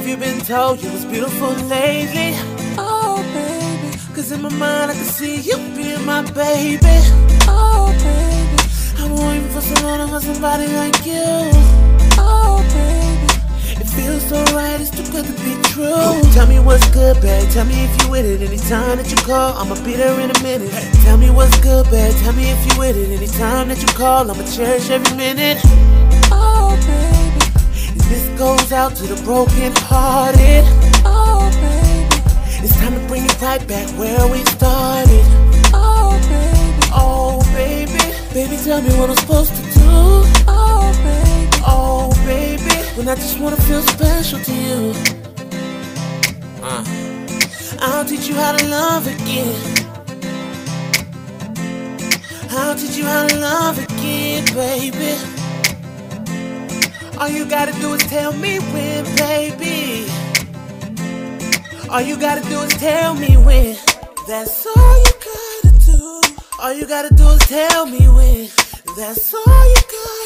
Have you been told you was beautiful lately? Oh, baby. Cause in my mind I can see you being my baby. Oh, baby. I'm waiting for so long to have somebody like you. Oh, baby. It feels so right, it's too good to be true. Tell me what's good, babe. Tell me if you with it. Anytime that you call, I'ma be there in a minute. Tell me what's good, babe. Tell me if you with it. Anytime that you call, I'ma cherish every minute. Oh, baby. And this goes out to the broken hearted. Oh, baby. It's time to bring it right back where we started. Oh, baby. Oh, baby. Baby, tell me what I'm supposed to do. Oh, baby. Oh, baby. When I just wanna feel special to you. Uh. I'll teach you how to love again. I'll teach you how to love again, baby. All you gotta do is tell me when, baby. All you gotta do is tell me when. That's all you gotta do. All you gotta do is tell me when. That's all you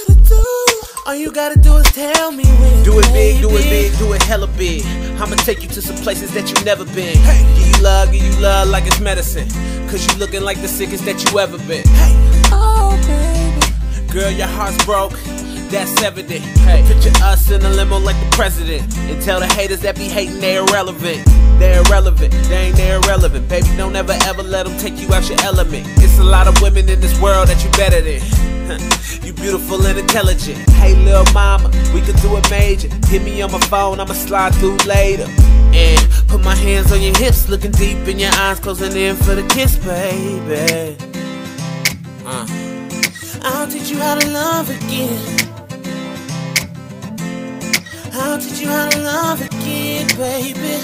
gotta do. All you gotta do is tell me when. Do it big, do it big, do it hella big. I'ma take you to some places that you never been. Give you love, give you love like it's medicine. Cause you looking like the sickest that you ever been. Hey. Oh, baby. Girl, your heart's broke. That's evident. Hey, picture us in a limo like the president. And tell the haters that be hating they irrelevant. They're irrelevant, they ain't they irrelevant. Baby, don't ever ever let them take you out your element. It's a lot of women in this world that you better than. you beautiful and intelligent. Hey, little mama, we could do it major. Hit me on my phone, I'ma slide through later. And put my hands on your hips, looking deep in your eyes, closing in for the kiss, baby. Uh. I'll teach you how to love again. Baby.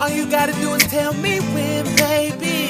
All you gotta do is tell me when, baby.